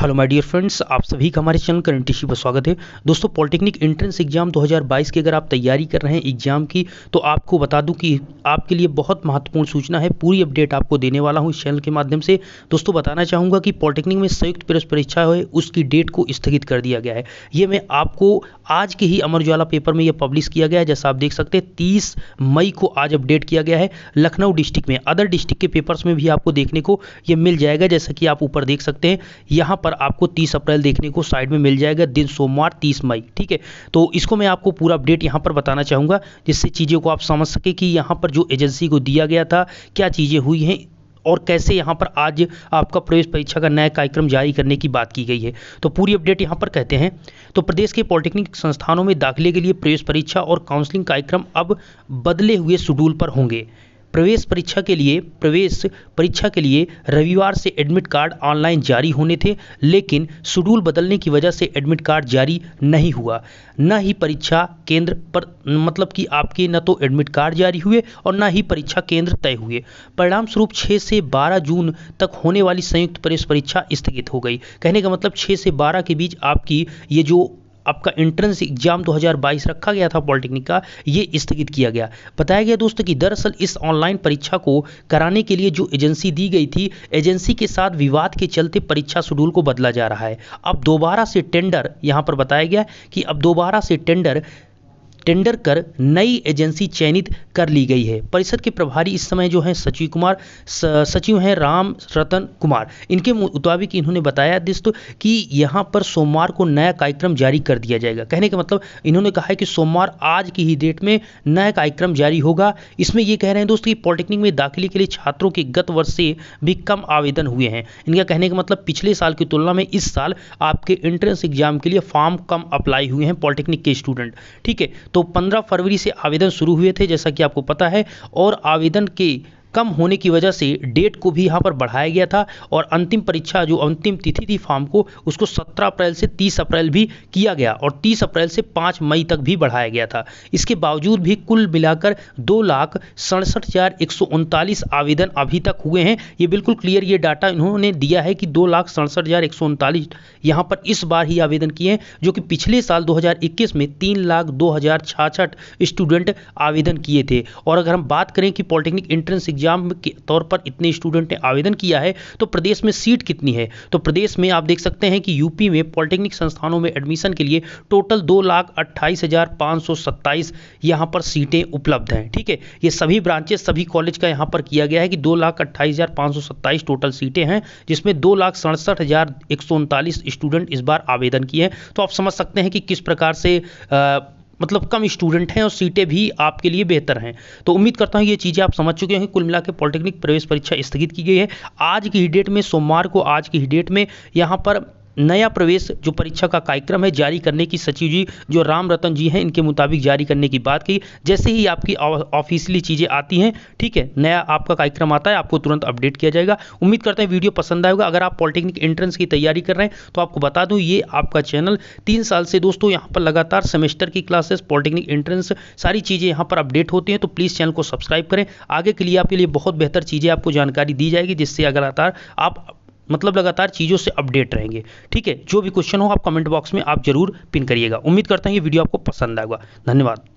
Hello my dear friends आप सभी का हमारे चैनल करंट इश्यू पर स्वागत है। दोस्तों पॉलिटेक्निक एंट्रेंस एग्ज़ाम 2022 की अगर आप तैयारी कर रहे हैं एग्ज़ाम की तो आपको बता दूँ कि आपके लिए बहुत महत्वपूर्ण सूचना है। पूरी अपडेट आपको देने वाला हूँ इस चैनल के माध्यम से। दोस्तों, बताना चाहूँगा कि पॉलिटेक्निक में संयुक्त प्रवेश परीक्षा है, उसकी डेट को स्थगित कर दिया गया है। ये मैं आपको आज के ही अमर उजाला पेपर में यह पब्लिश किया गया है। जैसा आप देख सकते हैं, तीस मई को आज अपडेट किया गया है लखनऊ डिस्ट्रिक्ट में। अदर डिस्ट्रिक्ट के पेपर्स में भी आपको देखने को ये मिल जाएगा, जैसा कि आप ऊपर देख सकते हैं। यहाँ पर आपको 30 अप्रैल देखने को साइड में मिल जाएगा, दिन सोमवार 30 मई, ठीक है? तो इसको मैं आपको पूरा अपडेट यहाँ पर बताना चाहूँगा, जिससे चीज़ों को आप समझ सके कि यहाँ पर जो एजेंसी को दिया गया था, क्या चीज़ें हुई हैं और कैसे यहाँ पर आज आपका प्रवेश परीक्षा का नया कार्यक्रम जारी करने की बात की गई है। तो पूरी अपडेट यहाँ पर कहते हैं तो प्रदेश के पॉलिटेक्निक संस्थानों में दाखिले के लिए प्रवेश परीक्षा और काउंसलिंग कार्यक्रम अब बदले हुए शेड्यूल पर होंगे। प्रवेश परीक्षा के लिए, प्रवेश परीक्षा के लिए रविवार से एडमिट कार्ड ऑनलाइन जारी होने थे, लेकिन शेड्यूल बदलने की वजह से एडमिट कार्ड जारी नहीं हुआ। न ही परीक्षा केंद्र पर मतलब कि आपके न तो एडमिट कार्ड जारी हुए और न ही परीक्षा केंद्र तय हुए। परिणाम स्वरूप 6 से 12 जून तक होने वाली संयुक्त प्रवेश परीक्षा स्थगित हो गई। कहने का मतलब 6 से 12 के बीच आपकी ये जो आपका एंट्रेंस एग्ज़ाम 2022 रखा गया था पॉलिटेक्निक का, ये स्थगित किया गया। बताया गया दोस्तों कि दरअसल इस ऑनलाइन परीक्षा को कराने के लिए जो एजेंसी दी गई थी एजेंसी के साथ विवाद के चलते परीक्षा शेड्यूल को बदला जा रहा है। अब दोबारा से टेंडर यहाँ पर बताया गया कि अब दोबारा से टेंडर टेंडर कर नई एजेंसी चयनित कर ली गई है। परिषद के प्रभारी इस समय जो हैं सचिव कुमार सचिव हैं राम रतन कुमार। इनके मुताबिक इन्होंने बताया दोस्तों कि यहाँ पर सोमवार को नया कार्यक्रम जारी कर दिया जाएगा। कहने का मतलब इन्होंने कहा है कि सोमवार आज की ही डेट में नया कार्यक्रम जारी होगा। इसमें ये कह रहे हैं दोस्तों कि पॉलिटेक्निक में दाखिले के लिए छात्रों के गत वर्ष से भी कम आवेदन हुए हैं। इनका कहने का मतलब पिछले साल की तुलना में इस साल आपके एंट्रेंस एग्ज़ाम के लिए फॉर्म कम अप्लाई हुए हैं पॉलिटेक्निक के स्टूडेंट। ठीक है तो 15 फरवरी से आवेदन शुरू हुए थे, जैसा कि आपको पता है, और आवेदन के कम होने की वजह से डेट को भी यहाँ पर बढ़ाया गया था और अंतिम परीक्षा जो अंतिम तिथि थी फॉर्म को, उसको 17 अप्रैल से 30 अप्रैल भी किया गया और 30 अप्रैल से 5 मई तक भी बढ़ाया गया था। इसके बावजूद भी कुल मिलाकर दो लाख सड़सठ हज़ार एक सौ उनतालीस आवेदन अभी तक हुए हैं। ये बिल्कुल क्लियर ये डाटा इन्होंने दिया है कि दो लाख सड़सठ हज़ार एक सौ उनतालीस यहाँ पर इस बार ही आवेदन किए हैं, जो कि पिछले साल दो हज़ार इक्कीस में तीन लाख दो हज़ार छाछठ स्टूडेंट आवेदन किए थे। और अगर हम बात करें कि पॉलिटेक्निक एंट्रेंस एग्ज़ाम के तौर पर इतने स्टूडेंट ने आवेदन किया है तो प्रदेश में सीट कितनी है? तो प्रदेश में आप देख सकते हैं कि यूपी में पॉलिटेक्निक संस्थानों में एडमिशन के लिए टोटल दो लाख अट्ठाईस हज़ार पाँच सौ सत्ताईस यहाँ पर सीटें उपलब्ध हैं ठीक है? ये सभी ब्रांचेस सभी कॉलेज का यहाँ पर किया गया है कि दो लाख अट्ठाईस हज़ार पाँच सौ सत्ताईस टोटल सीटें हैं जिसमें दो लाख सड़सठ हज़ार एक सौ उनतालीस स्टूडेंट इस बार आवेदन किए हैं। तो आप समझ सकते हैं कि किस प्रकार से आ, मतलब कम स्टूडेंट हैं और सीटें भी आपके लिए बेहतर हैं। तो उम्मीद करता हूँ ये चीज़ें आप समझ चुके हैं कुल मिला के पॉलिटेक्निक प्रवेश परीक्षा स्थगित की गई है। आज की ही डेट में, सोमवार को आज की ही डेट में यहाँ पर नया प्रवेश जो परीक्षा का कार्यक्रम है जारी करने की सचिव जी, जो राम रतन जी हैं, इनके मुताबिक जारी करने की बात की जैसे ही आपकी ऑफिशियली चीज़ें आती हैं, ठीक है, नया आपका कार्यक्रम आता है, आपको तुरंत अपडेट किया जाएगा। उम्मीद करते हैं वीडियो पसंद आएगा। अगर आप पॉलिटेक्निक एंट्रेंस की तैयारी कर रहे हैं तो आपको बता दूँ, ये आपका चैनल तीन साल से दोस्तों यहाँ पर लगातार सेमेस्टर की क्लासेस, पॉलिटेक्निक एंट्रेंस, सारी चीज़ें यहाँ पर अपडेट होती हैं तो प्लीज़ चैनल को सब्सक्राइब करें। आगे के लिए आपके लिए बहुत बेहतर चीज़ें आपको जानकारी दी जाएगी, जिससे लगातार आप मतलब लगातार चीज़ों से अपडेट रहेंगे। ठीक है? जो भी क्वेश्चन हो, आप कमेंट बॉक्स में आप ज़रूर पिन करिएगा। उम्मीद करता हूँ ये वीडियो आपको पसंद आएगा। धन्यवाद।